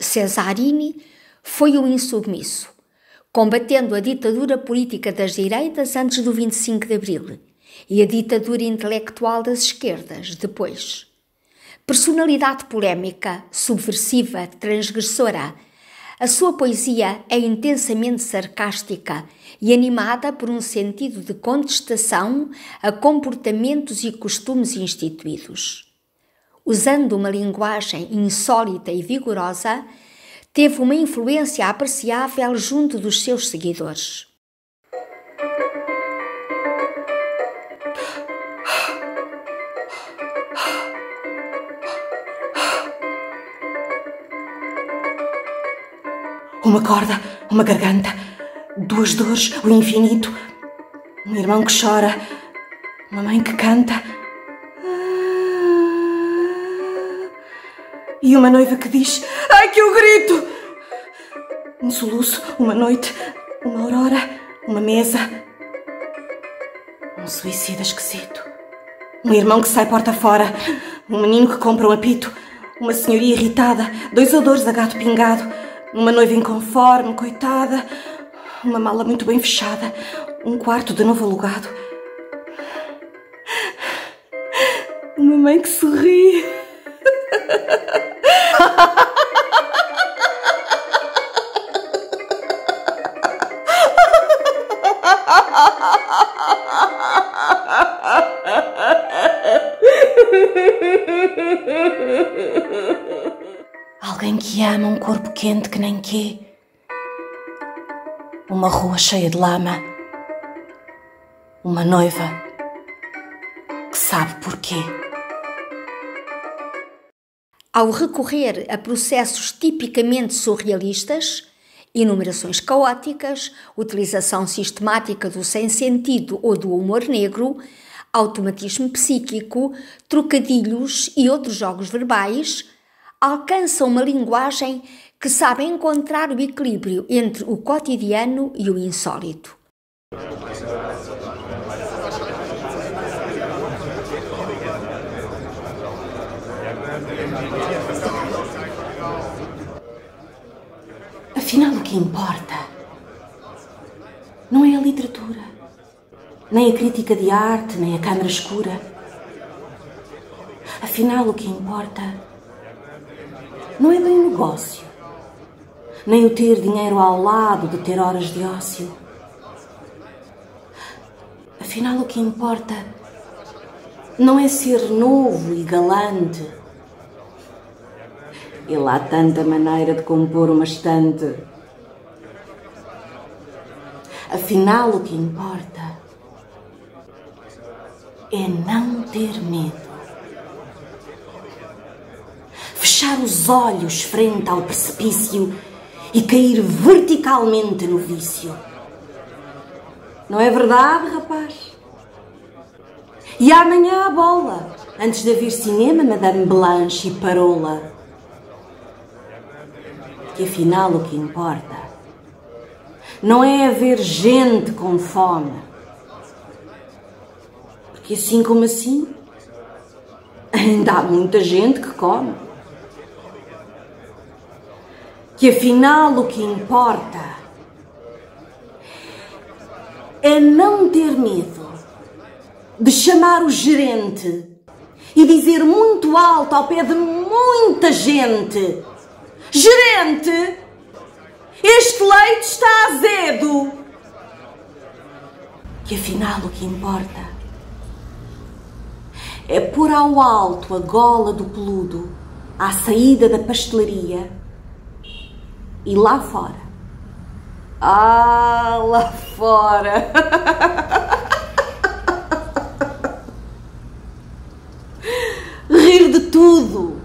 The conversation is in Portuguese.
Cesarini foi um insubmisso, combatendo a ditadura política das direitas antes do 25 de abril e a ditadura intelectual das esquerdas depois. Personalidade polémica, subversiva, transgressora, a sua poesia é intensamente sarcástica e animada por um sentido de contestação a comportamentos e costumes instituídos. Usando uma linguagem insólita e vigorosa, teve uma influência apreciável junto dos seus seguidores. Uma corda, uma garganta, duas dores, o infinito, um irmão que chora, uma mãe que canta. E uma noiva que diz: Ai que eu grito! Um soluço, uma noite, uma aurora, uma mesa. Um suicida esquisito. Um irmão que sai porta fora. Um menino que compra um apito. Uma senhoria irritada. Dois odores a gato pingado. Uma noiva inconforme, coitada. Uma mala muito bem fechada. Um quarto de novo alugado. Uma mãe que sorri. Alguém que ama um corpo quente que nem quê. Uma rua cheia de lama. Uma noiva que sabe porquê. Ao recorrer a processos tipicamente surrealistas, enumerações caóticas, utilização sistemática do sem-sentido ou do humor negro, automatismo psíquico, trocadilhos e outros jogos verbais, alcançam uma linguagem que sabe encontrar o equilíbrio entre o cotidiano e o insólito. Afinal, o que importa não é a literatura, nem a crítica de arte, nem a câmara escura. Afinal, o que importa não é bem o negócio, nem o ter dinheiro ao lado de ter horas de ócio. Afinal, o que importa não é ser novo e galante. E lá tanta maneira de compor uma estante. Afinal, o que importa é não ter medo. Fechar os olhos frente ao precipício e cair verticalmente no vício. Não é verdade, rapaz? E amanhã a bola, antes de haver cinema, Madame Blanche e Parola. Que afinal o que importa não é haver gente com fome. Porque assim como assim, ainda há muita gente que come. Que afinal o que importa é não ter medo de chamar o gerente e dizer muito alto ao pé de muita gente: Gerente, este leite está azedo. Que afinal o que importa é pôr ao alto a gola do peludo à saída da pastelaria e lá fora. Ah, lá fora! Rir de tudo